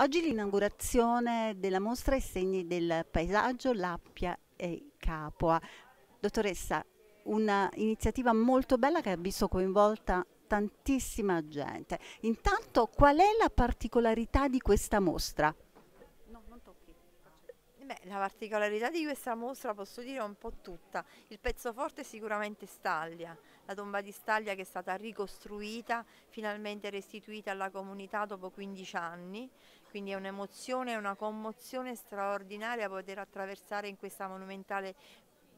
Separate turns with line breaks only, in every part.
Oggi l'inaugurazione della mostra ai segni del paesaggio Lappia e Capua. Dottoressa, un'iniziativa molto bella che ha visto coinvolta tantissima gente. Intanto, qual è la particolarità di questa mostra?
Beh, la particolarità di questa mostra posso dire un po' tutta. Il pezzo forte è sicuramente Staglia, la tomba di Staglia che è stata ricostruita, finalmente restituita alla comunità dopo 15 anni, quindi è un'emozione una commozione straordinaria poter attraversare in questa monumentale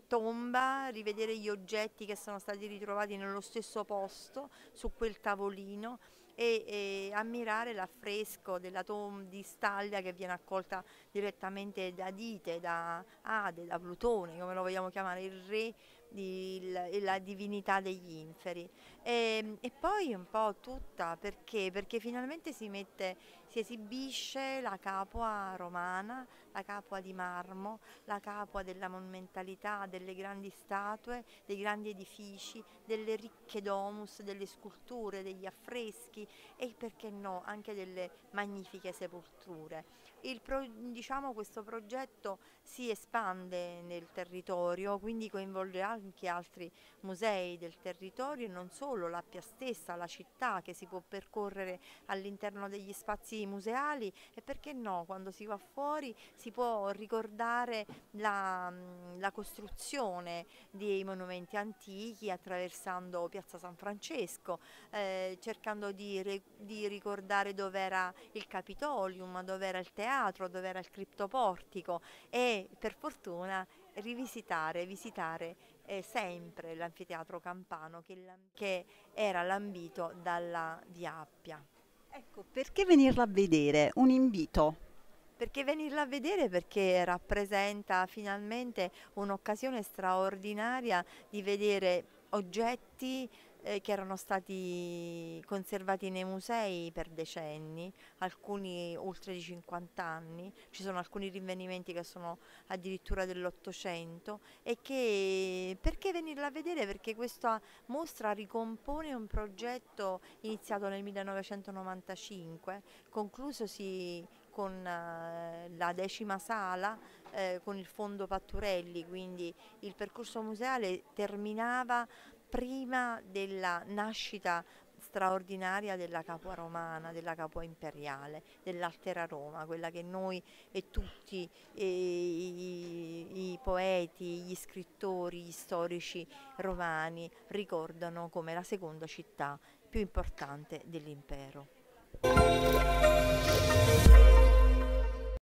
tomba, rivedere gli oggetti che sono stati ritrovati nello stesso posto, su quel tavolino e, e ammirare l'affresco della tomba di Staglia che viene accolta direttamente da Dite, da Ade, da Plutone, come lo vogliamo chiamare, il re e la divinità degli inferi. E, e, poi un po' tutta perché? Perché finalmente si, mette, si esibisce la capua romana, la capua di marmo, la capua della monumentalità, delle grandi statue, dei grandi edifici, delle ricche domus, delle sculture, degli affreschi e perché no anche delle magnifiche sepolture. Pro, diciamo, questo progetto si espande nel territorio, quindi coinvolge anche altri musei del territorio e non solo, l'Appia stessa, la città che si può percorrere all'interno degli spazi museali. E perché no, quando si va fuori si può ricordare la, la costruzione dei monumenti antichi attraversando Piazza San Francesco, eh, cercando di, di ricordare dove era il Capitolium, dove era il teatro dove era il criptoportico e per fortuna rivisitare, visitare sempre l'anfiteatro campano che, che era lambito dalla Via Appia.
Ecco, perché venirla a vedere? Un invito?
Perché venirla a vedere? Perché rappresenta finalmente un'occasione straordinaria di vedere oggetti eh, che erano stati conservati nei musei per decenni, alcuni oltre di 50 anni, ci sono alcuni rinvenimenti che sono addirittura dell'Ottocento e che perché venirla a vedere? Perché questa mostra ricompone un progetto iniziato nel 1995, conclusosi con eh, la decima sala eh, con il fondo Patturelli, quindi il percorso museale terminava prima della nascita straordinaria della Capua romana, della Capua imperiale, dell'Altera Roma, quella che noi e tutti eh, i, i, poeti, gli scrittori, gli storici romani ricordano come la seconda città più importante dell'impero.